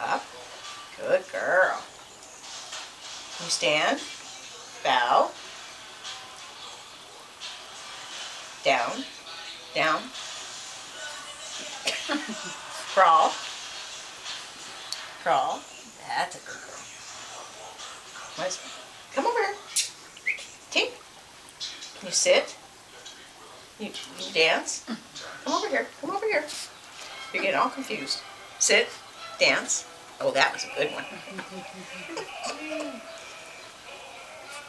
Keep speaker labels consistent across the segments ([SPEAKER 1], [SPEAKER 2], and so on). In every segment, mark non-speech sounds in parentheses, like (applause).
[SPEAKER 1] Up. Good girl. You stand. Bow. Down. Down. (laughs) Crawl. Crawl. That's a good girl. Come over here. Tink. You sit? You, you dance? Come over here. Come over here. You're getting all confused. Sit. Dance. Oh, that was a good one.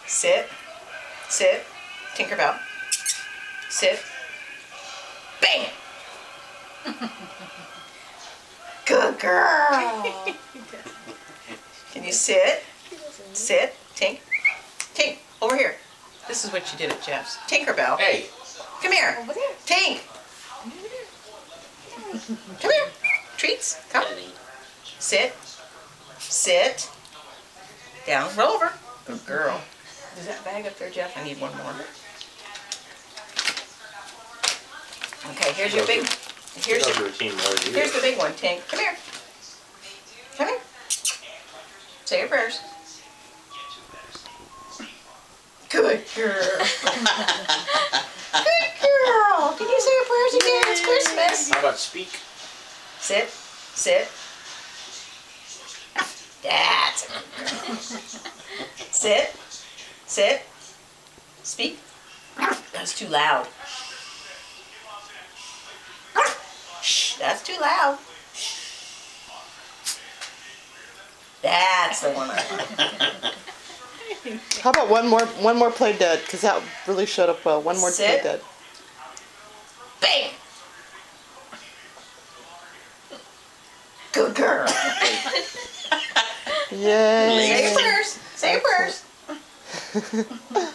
[SPEAKER 1] Sit. Sit. Tinkerbell. Sit. Bang! Good girl. Can you sit? Sit. Tink. Tink, over here. This is what you did at Jeff's. Tinkerbell.
[SPEAKER 2] Hey,
[SPEAKER 1] Come here.
[SPEAKER 3] Over there.
[SPEAKER 1] Tink. Come here. Treats. Come. Sit. Sit. Down. Roll over. Good girl. Is that bag up there, Jeff? I need one more. Okay, here's your big, here's your,
[SPEAKER 2] routine more than you.
[SPEAKER 1] here's the big one, Tink. Come here. Come here. Say your prayers. Good girl. Good girl. Can you say your prayers again? It's Christmas.
[SPEAKER 2] How about speak?
[SPEAKER 1] Sit, sit. That's a good girl. Sit, sit. Speak. That's too loud. Shh, that's too loud. That's the one I want.
[SPEAKER 4] How about one more one more play dead? Because that really showed up well. One more play dead.
[SPEAKER 1] Bang! Good girl. (laughs) Say
[SPEAKER 4] Yay!
[SPEAKER 1] your prayers. Say your prayers. (laughs)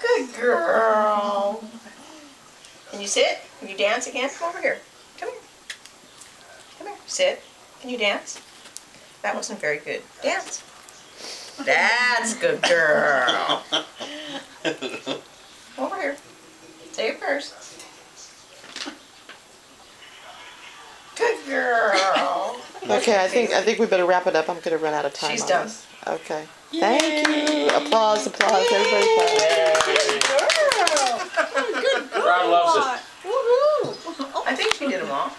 [SPEAKER 1] Good girl. Can you sit? Can you dance again? Come over here. Come here. Come here. Sit. Can you dance? That wasn't very good. Dance. That's good girl. (laughs) Over here. Say your prayers. Good girl.
[SPEAKER 4] Okay, I think I think we better wrap it up. I'm gonna run out of time.
[SPEAKER 1] She's
[SPEAKER 4] on
[SPEAKER 1] done.
[SPEAKER 4] this. Okay. Thank you. Applause, applause. Everybody applause. Girl.
[SPEAKER 1] Good girl.
[SPEAKER 2] Ron loves it.
[SPEAKER 3] Woohoo!
[SPEAKER 1] I think she did them all.